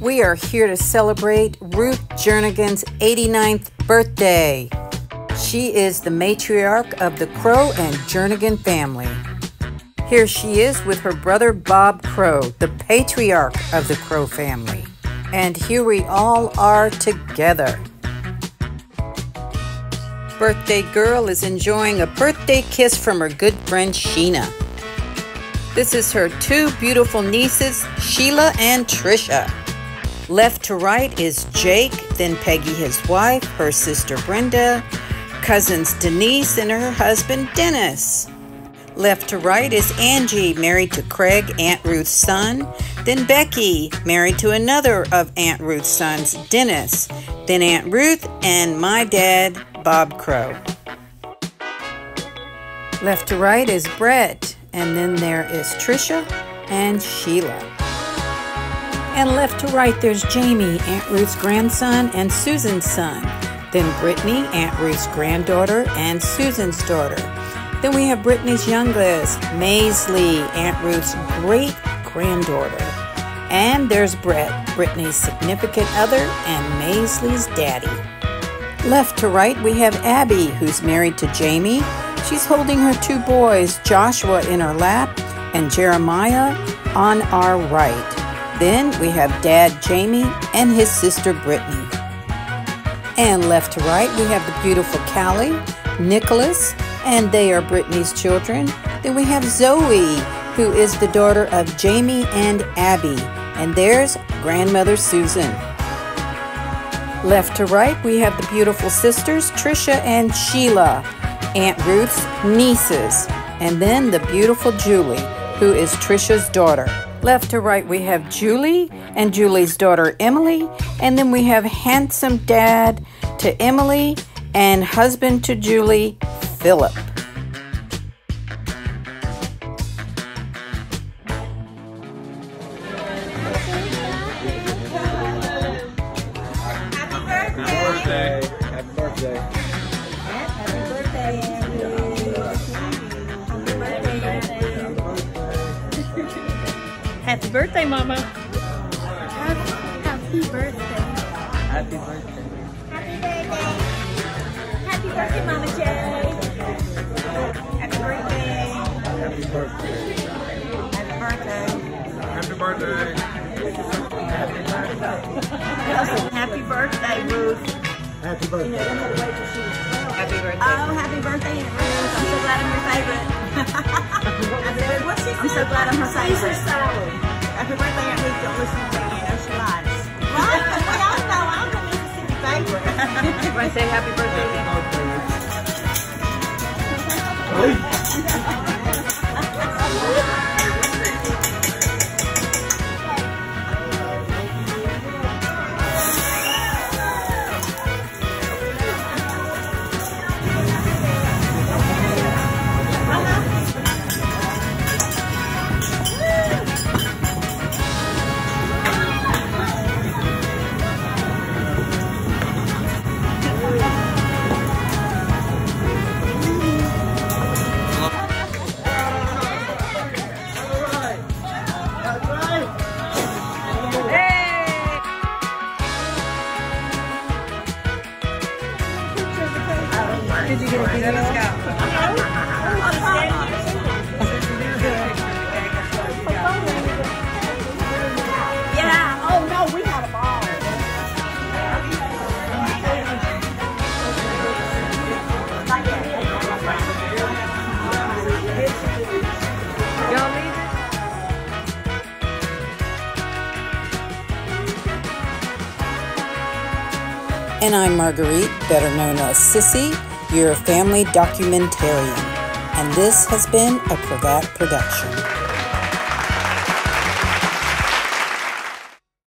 We are here to celebrate Ruth Jernigan's 89th birthday. She is the matriarch of the Crow and Jernigan family. Here she is with her brother Bob Crow, the patriarch of the Crow family. And here we all are together. Birthday girl is enjoying a birthday kiss from her good friend Sheena. This is her two beautiful nieces, Sheila and Trisha. Left to right is Jake, then Peggy, his wife, her sister Brenda, cousins Denise, and her husband Dennis. Left to right is Angie, married to Craig, Aunt Ruth's son. Then Becky, married to another of Aunt Ruth's sons, Dennis. Then Aunt Ruth and my dad, Bob Crow. Left to right is Brett, and then there is Trisha and Sheila. And left to right, there's Jamie, Aunt Ruth's grandson, and Susan's son. Then Brittany, Aunt Ruth's granddaughter, and Susan's daughter. Then we have Brittany's youngest, Maisley, Aunt Ruth's great granddaughter. And there's Brett, Brittany's significant other, and Maisley's daddy. Left to right, we have Abby, who's married to Jamie, She's holding her two boys, Joshua in her lap and Jeremiah on our right. Then we have Dad Jamie and his sister Brittany. And left to right, we have the beautiful Callie, Nicholas, and they are Brittany's children. Then we have Zoe, who is the daughter of Jamie and Abby. And there's grandmother Susan. Left to right, we have the beautiful sisters, Trisha and Sheila. Aunt Ruth's nieces, and then the beautiful Julie, who is Trisha's daughter. Left to right, we have Julie and Julie's daughter Emily, and then we have handsome dad to Emily and husband to Julie, Philip. Happy birthday, Mama. Happy, happy birthday. Happy birthday. Happy birthday. Happy birthday, Mama J. Happy birthday. Happy birthday. Happy birthday. Happy birthday. Happy birthday, Ruth. Happy birthday. Happy birthday. Oh, happy birthday, Ruth. I'm so glad I'm your favorite. I'm so glad I'm her favorite. Say happy birthday? Did you get a video? Yeah. Oh, no, we had a ball. And I'm Marguerite, better known as Sissy, your family documentarian. And this has been a Cravatt production.